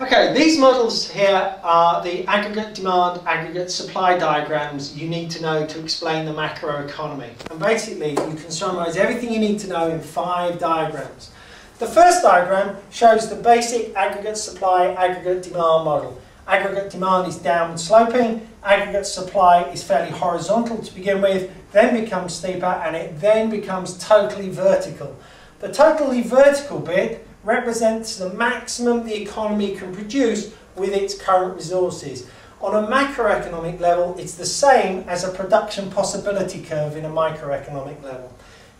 Okay, these models here are the aggregate demand, aggregate supply diagrams you need to know to explain the macroeconomy. And basically, you can summarize everything you need to know in five diagrams. The first diagram shows the basic aggregate supply, aggregate demand model. Aggregate demand is downward sloping, aggregate supply is fairly horizontal to begin with, then becomes steeper, and it then becomes totally vertical. The totally vertical bit represents the maximum the economy can produce with its current resources. On a macroeconomic level, it's the same as a production possibility curve in a microeconomic level.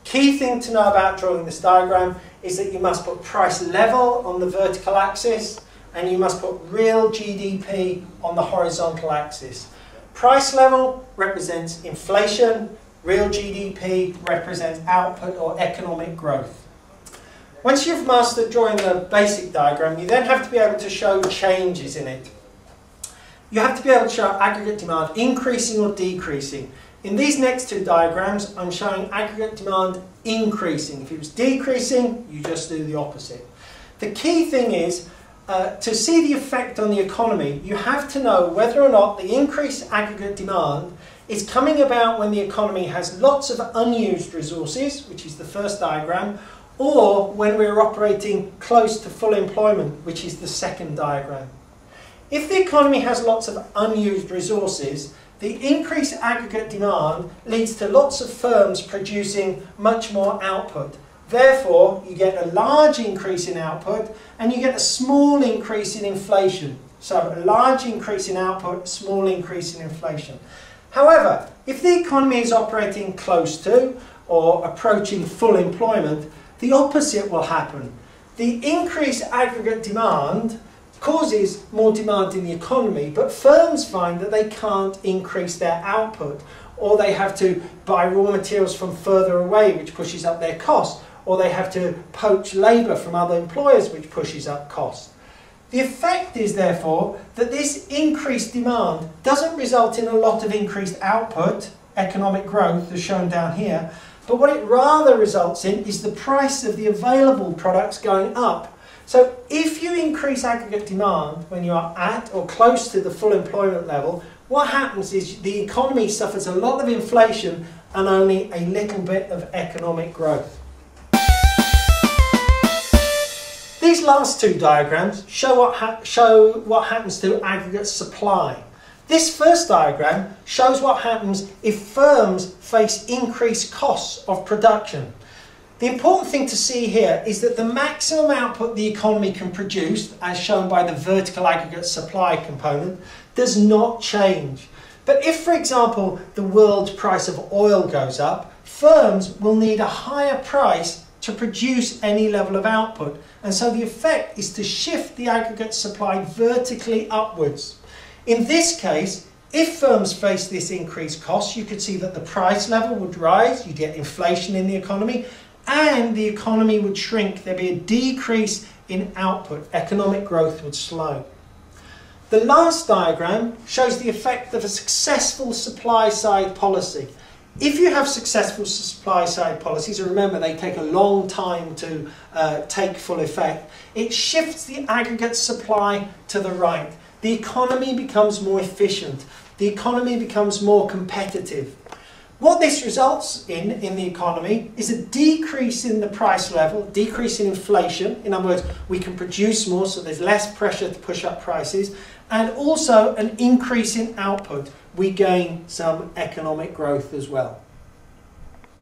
Key thing to know about drawing this diagram is that you must put price level on the vertical axis and you must put real GDP on the horizontal axis. Price level represents inflation, real GDP represents output or economic growth. Once you've mastered drawing the basic diagram, you then have to be able to show changes in it. You have to be able to show aggregate demand increasing or decreasing. In these next two diagrams, I'm showing aggregate demand increasing. If it was decreasing, you just do the opposite. The key thing is, uh, to see the effect on the economy, you have to know whether or not the increased aggregate demand is coming about when the economy has lots of unused resources, which is the first diagram, or when we're operating close to full employment, which is the second diagram. If the economy has lots of unused resources, the increased aggregate demand leads to lots of firms producing much more output. Therefore, you get a large increase in output and you get a small increase in inflation. So a large increase in output, small increase in inflation. However, if the economy is operating close to or approaching full employment, the opposite will happen. The increased aggregate demand causes more demand in the economy, but firms find that they can't increase their output, or they have to buy raw materials from further away, which pushes up their costs, or they have to poach labour from other employers, which pushes up costs. The effect is therefore that this increased demand doesn't result in a lot of increased output, economic growth as shown down here, but what it rather results in is the price of the available products going up. So if you increase aggregate demand when you are at or close to the full employment level, what happens is the economy suffers a lot of inflation and only a little bit of economic growth. These last two diagrams show what, show what happens to aggregate supply. This first diagram shows what happens if firms face increased costs of production. The important thing to see here is that the maximum output the economy can produce, as shown by the vertical aggregate supply component, does not change. But if, for example, the world's price of oil goes up, firms will need a higher price to produce any level of output. And so the effect is to shift the aggregate supply vertically upwards. In this case, if firms face this increased cost, you could see that the price level would rise, you'd get inflation in the economy, and the economy would shrink. There'd be a decrease in output. Economic growth would slow. The last diagram shows the effect of a successful supply side policy. If you have successful supply side policies, and remember they take a long time to uh, take full effect, it shifts the aggregate supply to the right the economy becomes more efficient, the economy becomes more competitive. What this results in, in the economy, is a decrease in the price level, decrease in inflation. In other words, we can produce more, so there's less pressure to push up prices, and also an increase in output. We gain some economic growth as well.